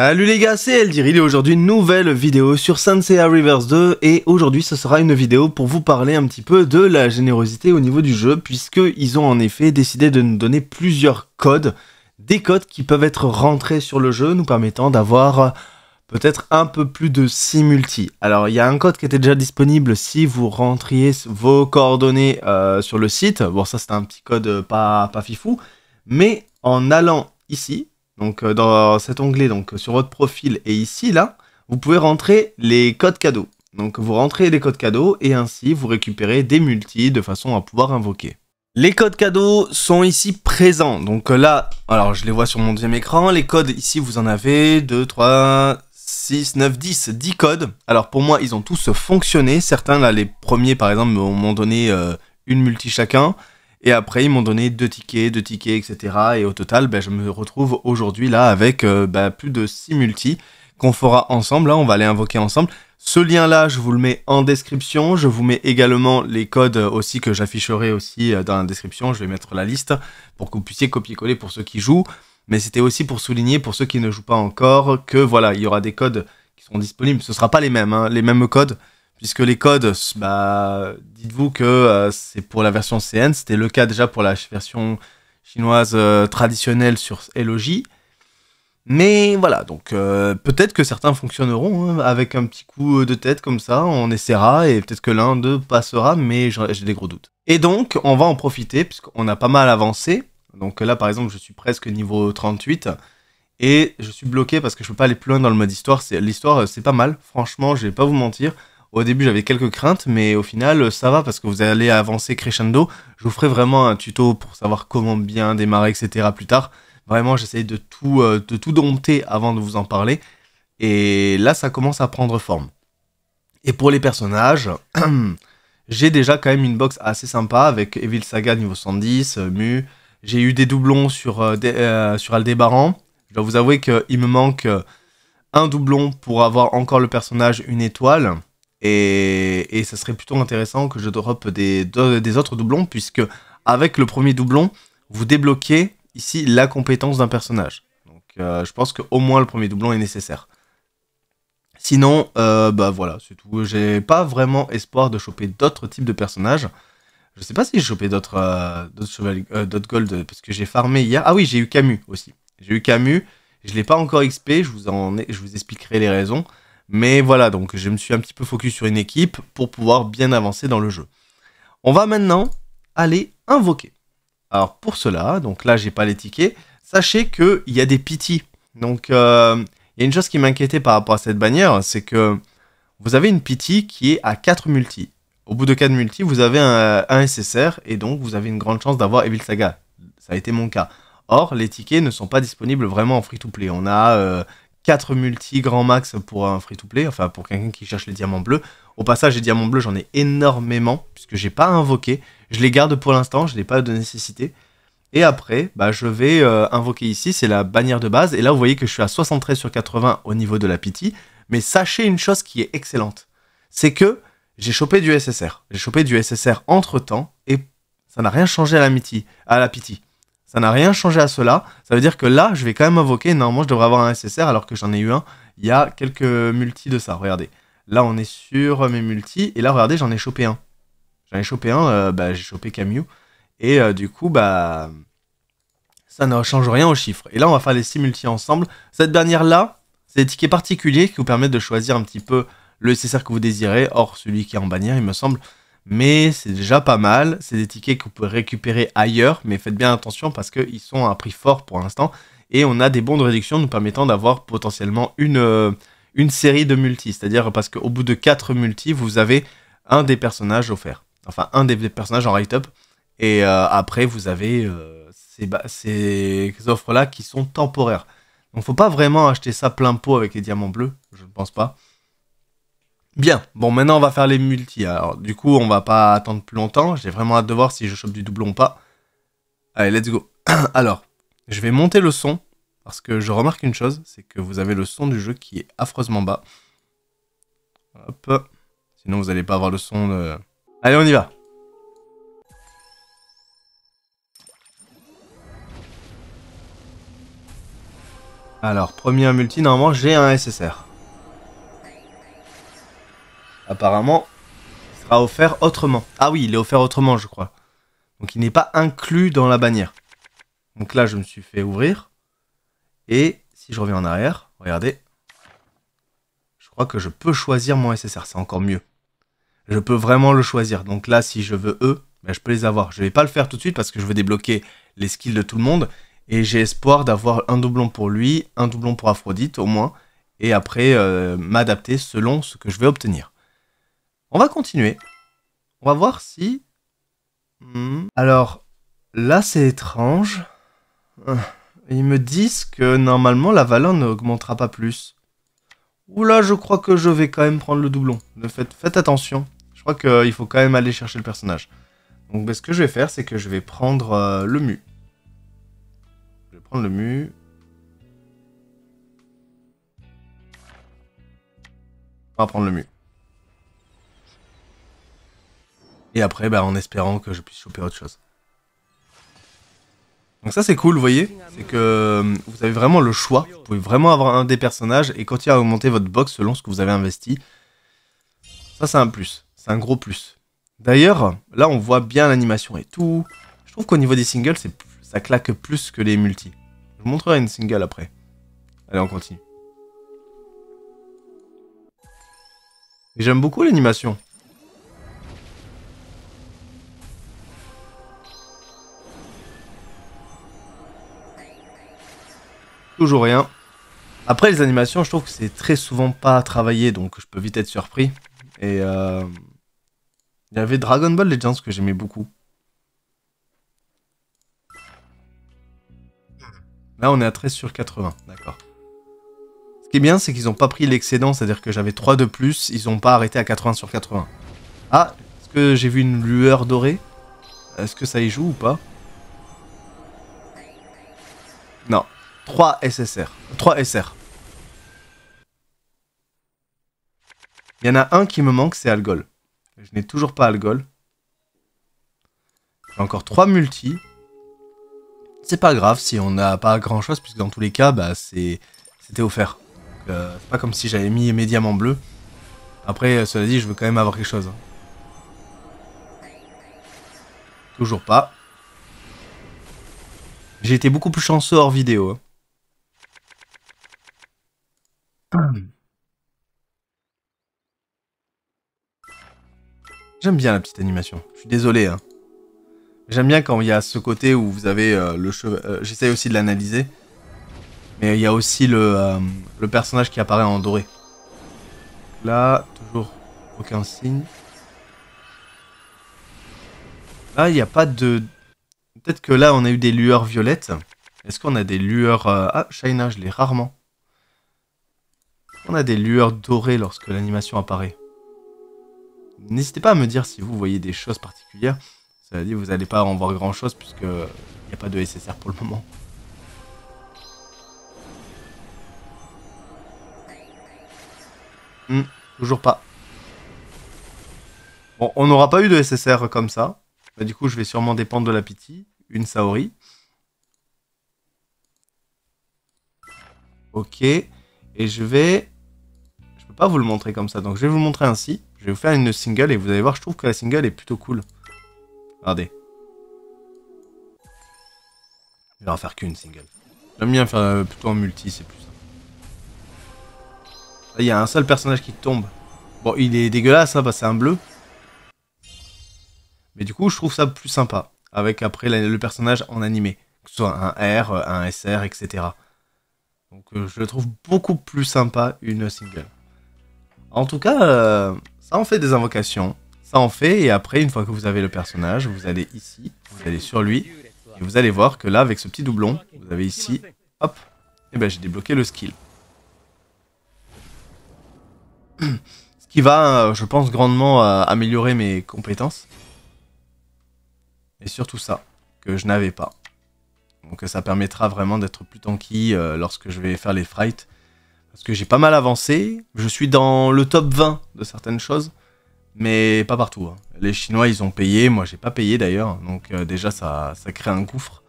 Salut les gars, c'est Eldir, il est aujourd'hui une nouvelle vidéo sur Sensei Rivers 2 et aujourd'hui ce sera une vidéo pour vous parler un petit peu de la générosité au niveau du jeu puisqu'ils ont en effet décidé de nous donner plusieurs codes, des codes qui peuvent être rentrés sur le jeu nous permettant d'avoir peut-être un peu plus de simulti. Alors il y a un code qui était déjà disponible si vous rentriez vos coordonnées euh, sur le site, bon ça c'est un petit code pas, pas fifou, mais en allant ici, donc euh, dans cet onglet, donc sur votre profil et ici là, vous pouvez rentrer les codes cadeaux. Donc vous rentrez les codes cadeaux et ainsi vous récupérez des multis de façon à pouvoir invoquer. Les codes cadeaux sont ici présents. Donc là, alors je les vois sur mon deuxième écran. Les codes ici, vous en avez 2, 3, 6, 9, 10, 10 codes. Alors pour moi, ils ont tous fonctionné. Certains, là, les premiers par exemple, m'ont donné euh, une multi chacun. Et après, ils m'ont donné deux tickets, deux tickets, etc. Et au total, ben, je me retrouve aujourd'hui là avec euh, ben, plus de 6 multis qu'on fera ensemble. Là, on va les invoquer ensemble. Ce lien-là, je vous le mets en description. Je vous mets également les codes aussi que j'afficherai aussi euh, dans la description. Je vais mettre la liste pour que vous puissiez copier-coller pour ceux qui jouent. Mais c'était aussi pour souligner pour ceux qui ne jouent pas encore que voilà, il y aura des codes qui seront disponibles. Ce ne sera pas les mêmes, hein, les mêmes codes puisque les codes, bah, dites-vous que euh, c'est pour la version CN, c'était le cas déjà pour la version chinoise euh, traditionnelle sur LOJ. Mais voilà, donc euh, peut-être que certains fonctionneront hein, avec un petit coup de tête comme ça, on essaiera et peut-être que l'un d'eux passera, mais j'ai des gros doutes. Et donc, on va en profiter puisqu'on a pas mal avancé. Donc là, par exemple, je suis presque niveau 38 et je suis bloqué parce que je peux pas aller plus loin dans le mode histoire. L'histoire, c'est pas mal, franchement, je vais pas vous mentir. Au début, j'avais quelques craintes, mais au final, ça va parce que vous allez avancer crescendo. Je vous ferai vraiment un tuto pour savoir comment bien démarrer, etc. plus tard. Vraiment, j'essaye de tout, euh, de tout dompter avant de vous en parler. Et là, ça commence à prendre forme. Et pour les personnages, j'ai déjà quand même une box assez sympa avec Evil Saga niveau 110, euh, Mu. J'ai eu des doublons sur, euh, sur Aldébaran. Je dois vous avouer qu'il me manque un doublon pour avoir encore le personnage une étoile. Et, ça serait plutôt intéressant que je drop des, autres doublons, puisque avec le premier doublon, vous débloquez ici la compétence d'un personnage. Donc euh, je pense qu'au moins le premier doublon est nécessaire. Sinon, euh, bah voilà, c'est tout. J'ai pas vraiment espoir de choper d'autres types de personnages. Je sais pas si j'ai chopé d'autres euh, d'autres gold parce que j'ai farmé hier. Ah oui, j'ai eu Camus aussi. J'ai eu Camus. Je l'ai pas encore XP. Je vous expliquerai les raisons. Mais voilà, donc je me suis un petit peu focus sur une équipe pour pouvoir bien avancer dans le jeu. On va maintenant aller invoquer. Alors pour cela, donc là j'ai pas les tickets, sachez qu'il y a des pity. Donc euh, il y a une chose qui m'inquiétait par rapport à cette bannière, c'est que vous avez une pity qui est à 4 multi. Au bout de 4 multi, vous avez un, SSR et donc vous avez une grande chance d'avoir Evil Saga. Ça a été mon cas. Or, les tickets ne sont pas disponibles vraiment en free-to-play. On a euh, 4 multi grand max pour un free-to-play, enfin pour quelqu'un qui cherche les diamants bleus. Au passage, les diamants bleus, j'en ai énormément, puisque j'ai pas invoqué. Je les garde pour l'instant, je n'ai pas de nécessité. Et après, bah, je vais euh, invoquer ici, c'est la bannière de base. Et là, vous voyez que je suis à 73 sur 80 au niveau de la pity. Mais sachez une chose qui est excellente, c'est que j'ai chopé du SSR. J'ai chopé du SSR entre-temps, et ça n'a rien changé à la, à la pity. Ça n'a rien changé à cela. Ça veut dire que là, je vais quand même invoquer. Normalement, je devrais avoir un SSR alors que j'en ai eu un. Il y a quelques multis de ça. Regardez. Là, on est sur mes multis. Et là, regardez, j'en ai chopé un. J'en ai chopé un. Euh, bah, j'ai chopé Camus. Et euh, du coup, bah. Ça ne change rien aux chiffres. Et là, on va faire les 6 multis ensemble. Cette dernière-là, c'est des tickets particuliers qui vous permettent de choisir un petit peu le SSR que vous désirez. Or, celui qui est en bannière, il me semble mais c'est déjà pas mal. C'est des tickets que vous pouvez récupérer ailleurs, mais faites bien attention parce qu'ils sont à prix fort pour l'instant. Et on a des bons de réduction nous permettant d'avoir potentiellement une, euh, série de multis. C'est-à-dire parce qu'au bout de 4 multis, vous avez un des personnages offerts. Enfin, un des personnages en write-up. Et euh, après, vous avez euh, ces, ces offres-là qui sont temporaires. Donc, faut pas vraiment acheter ça plein pot avec les diamants bleus. Je ne pense pas. Bien, bon maintenant on va faire les multis. Alors du coup on va pas attendre plus longtemps. J'ai vraiment hâte de voir si je chope du doublon ou pas. Allez, let's go. Alors, je vais monter le son. Parce que je remarque une chose, c'est que vous avez le son du jeu qui est affreusement bas. Hop. Sinon vous n'allez pas avoir le son de... Allez, on y va. Alors, premier multi, normalement, j'ai un SSR. Apparemment, il sera offert autrement. Ah oui, il est offert autrement, je crois. Donc, il n'est pas inclus dans la bannière. Donc là, je me suis fait ouvrir. Et si je reviens en arrière, regardez. Je crois que je peux choisir mon SSR, c'est encore mieux. Je peux vraiment le choisir. Donc là, si je veux eux, ben, je peux les avoir. Je vais pas le faire tout de suite parce que je veux débloquer les skills de tout le monde. Et j'ai espoir d'avoir un doublon pour lui, un doublon pour Aphrodite au moins. Et après, euh, m'adapter selon ce que je vais obtenir. On va continuer. On va voir si... Hmm. Alors, là c'est étrange. Ils me disent que normalement la valeur n'augmentera pas plus. Oula, je crois que je vais quand même prendre le doublon. Faites, attention. Je crois qu'il faut quand même aller chercher le personnage. Donc ben, ce que je vais faire, c'est que je vais prendre euh, le mu. Je vais prendre le mu. On va prendre le mu. Et après, ben, en espérant que je puisse choper autre chose. Donc ça c'est cool, vous voyez, c'est que euh, vous avez vraiment le choix, vous pouvez vraiment avoir un des personnages et continuer à augmenter votre box selon ce que vous avez investi. Ça c'est un plus, c'est un gros plus. D'ailleurs, là on voit bien l'animation et tout. Je trouve qu'au niveau des singles, ça claque plus que les multi. Je vous montrerai une single après. Allez, on continue. J'aime beaucoup l'animation. Toujours rien. Après, les animations, je trouve que c'est très souvent pas travaillé, donc je peux vite être surpris. Et euh, il y avait Dragon Ball Legends que j'aimais beaucoup. Là, on est à 13 sur 80, d'accord. Ce qui est bien, c'est qu'ils n'ont pas pris l'excédent, c'est-à-dire que j'avais 3 de plus, ils n'ont pas arrêté à 80 sur 80. Ah, est-ce que j'ai vu une lueur dorée? Est-ce que ça y joue ou pas? 3 SSR. 3 SR. Il y en a un qui me manque, c'est Algol. Je n'ai toujours pas Algol. Encore 3 multi. C'est pas grave si on n'a pas grand chose, puisque dans tous les cas, bah, c'était offert. Euh, c'est pas comme si j'avais mis mes diamants bleus. Après, cela dit, je veux quand même avoir quelque chose. Hein. Toujours pas. J'ai été beaucoup plus chanceux hors vidéo. Hein. J'aime bien la petite animation. Je suis désolé. Hein. J'aime bien quand il y a ce côté où vous avez euh, le cheveu. Euh, j'essaye aussi de l'analyser. Mais il y a aussi le, euh, le personnage qui apparaît en doré. Là, toujours aucun signe. Là, il n'y a pas de... Peut-être que là, on a eu des lueurs violettes. Est-ce qu'on a des lueurs... Ah, Shaina, je l'ai rarement. On a des lueurs dorées lorsque l'animation apparaît. N'hésitez pas à me dire si vous voyez des choses particulières. Ça veut dire que vous n'allez pas en voir grand chose puisque il n'y a pas de SSR pour le moment. Hmm, toujours pas. Bon, on n'aura pas eu de SSR comme ça. Bah, du coup, je vais sûrement dépendre de la pitié. Une Saori. Ok. Et je vais pas vous le montrer comme ça. Donc je vais vous le montrer ainsi. Je vais vous faire une single et vous allez voir, je trouve que la single est plutôt cool. Regardez. Je vais en faire qu'une single. J'aime bien faire euh, plutôt en multi, c'est plus ça. il y a un seul personnage qui tombe. Bon, il est dégueulasse, hein, c'est un bleu. Mais du coup, je trouve ça plus sympa. Avec après le personnage en animé. Que ce soit un R, un SR, etc. Donc euh, je le trouve beaucoup plus sympa une single. En tout cas, euh, ça en fait des invocations. Ça en fait, et après, une fois que vous avez le personnage, vous allez ici, vous allez sur lui, et vous allez voir que là, avec ce petit doublon, vous avez ici, hop, et ben j'ai débloqué le skill. Ce qui va, euh, je pense, grandement euh, améliorer mes compétences. Et surtout ça, que je n'avais pas. Donc ça permettra vraiment d'être plus tanky lorsque je vais faire les frights parce que j'ai pas mal avancé. Je suis dans le top 20 de certaines choses. Mais pas partout. Hein. Les Chinois, ils ont payé. Moi, j'ai pas payé d'ailleurs. Donc euh, déjà, ça, ça crée un gouffre.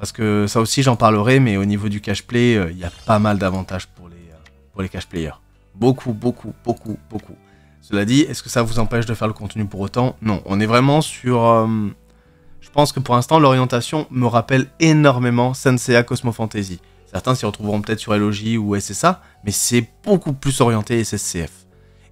Parce que ça aussi j'en parlerai, mais au niveau du cash play, il y a pas mal d'avantages pour les, pour les cash players. Beaucoup, beaucoup, beaucoup, beaucoup. Cela dit, est-ce que ça vous empêche de faire le contenu pour autant? Non, on est vraiment sur... Euh, je pense que pour l'instant, l'orientation me rappelle énormément Senseiya Cosmo Fantasy. Certains s'y retrouveront peut-être sur LOJ ou SSA, mais c'est beaucoup plus orienté SSCF.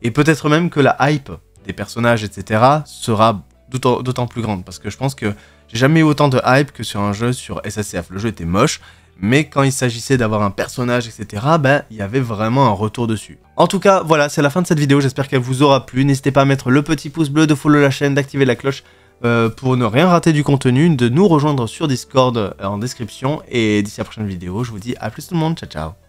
Et peut-être même que la hype des personnages, etc., sera d'autant plus grande, parce que je pense que j'ai jamais eu autant de hype que sur un jeu sur SSCF. Le jeu était moche, mais quand il s'agissait d'avoir un personnage, etc., ben, il y avait vraiment un retour dessus. En tout cas, voilà, c'est la fin de cette vidéo, j'espère qu'elle vous aura plu. N'hésitez pas à mettre le petit pouce bleu, de follow la chaîne, d'activer la cloche euh, pour ne rien rater du contenu, de nous rejoindre sur Discord euh, en description, et d'ici la prochaine vidéo, je vous dis à plus tout le monde, ciao ciao